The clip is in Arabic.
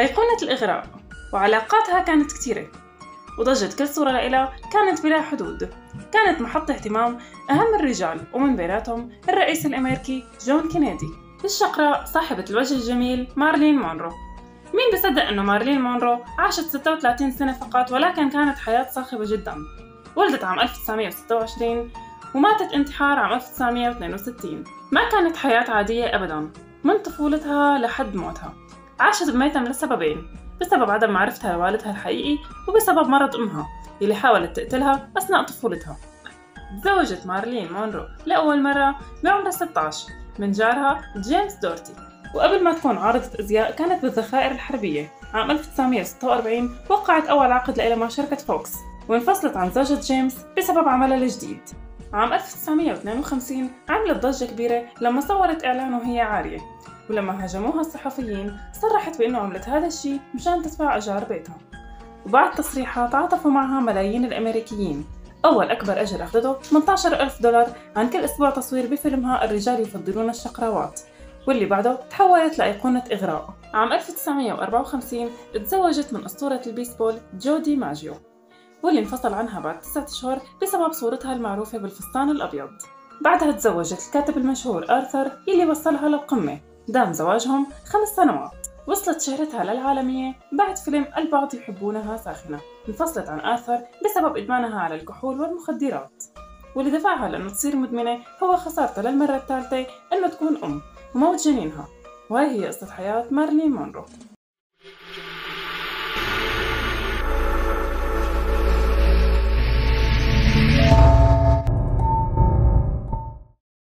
أيقونة الإغراء وعلاقاتها كانت كتيرة وضجة كل صورة لإلها كانت بلا حدود. كانت محط اهتمام أهم الرجال ومن بيناتهم الرئيس الأمريكي جون كينيدي. الشقراء صاحبة الوجه الجميل مارلين مونرو. مين بصدق أنه مارلين مونرو عاشت 36 سنة فقط ولكن كانت حياة صاخبة جدا. ولدت عام 1926 وماتت انتحار عام 1962 ما كانت حياة عادية أبدا من طفولتها لحد موتها. عاشت بميتم لسببين بسبب عدم معرفتها لوالدها الحقيقي وبسبب مرض أمها اللي حاولت تقتلها أثناء طفولتها. تزوجت مارلين مونرو لأول مرة بعمر 16 من جارها جيمس دورتي. وقبل ما تكون عارضة أزياء كانت بالذخائر الحربية عام 1946 وقعت أول عقد لها مع شركة فوكس وانفصلت عن زوجة جيمس بسبب عملها الجديد. عام 1952 عملت ضجة كبيرة لما صورت إعلان وهي عارية. ولما هاجموها الصحفيين صرحت بأنه عملت هذا الشيء مشان تدفع أجار بيتها. وبعد تصريحها تعاطفوا معها ملايين الأمريكيين. أول أكبر أجر أخذته 18 ألف دولار عن كل أسبوع تصوير بفيلمها الرجال يفضلون الشقراوات واللي بعده تحولت لأيقونة إغراء. عام 1954 تزوجت من أسطورة البيسبول جودي ماجيو واللي انفصل عنها بعد تسعة أشهر بسبب صورتها المعروفة بالفستان الأبيض. بعدها تزوجت الكاتب المشهور آرثر ميلر يلي وصلها للقمة. دام زواجهم خمس سنوات. وصلت شهرتها للعالمية بعد فيلم البعض يحبونها ساخنة انفصلت عن آرثر بسبب إدمانها على الكحول والمخدرات. واللي دفعها لأنه تصير مدمنة هو خسارتها للمرة الثالثة إنه تكون أم وموت جنينها. وهي هي قصة حياة مارلين مونرو.